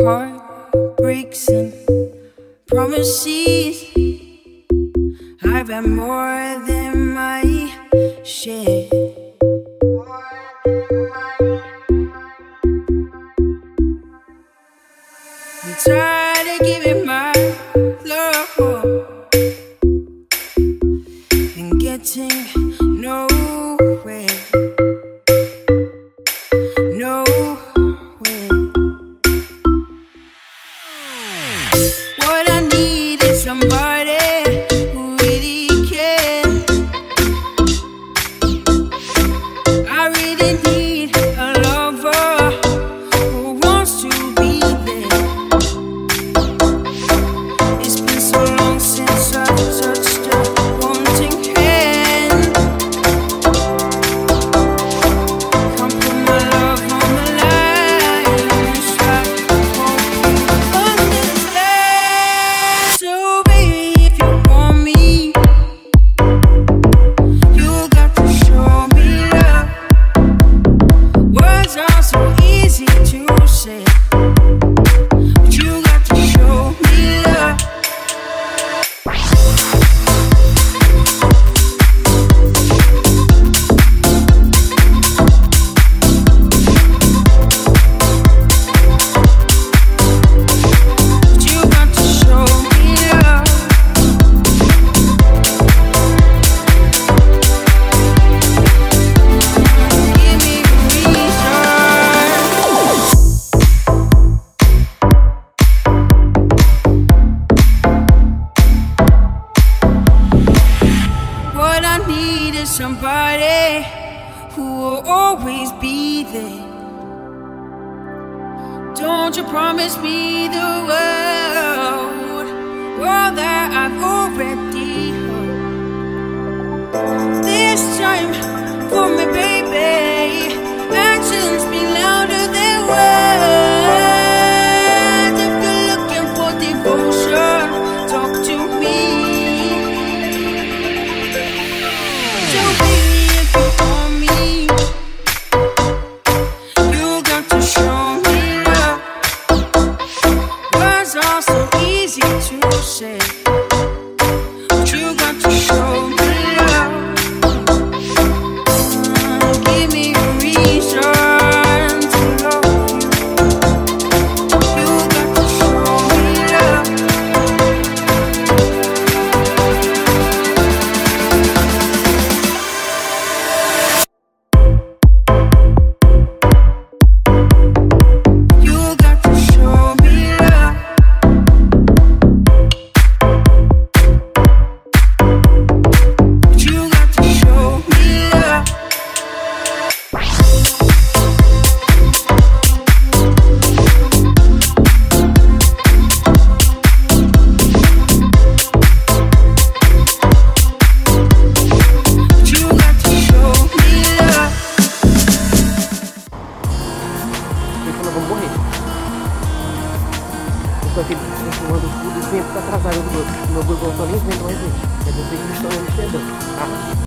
heartbreaks and promises. I've had more than my share. I try to give me my love and getting nowhere. No. somebody who will always be there. Don't you promise me the world, world that I've already heard. This time, for me, baby. só que eles estão filmando tudo sempre tá atrasado do outro. Meu Google só nem vendo mais isso. É vocês que estão no Amsterdã. Ah.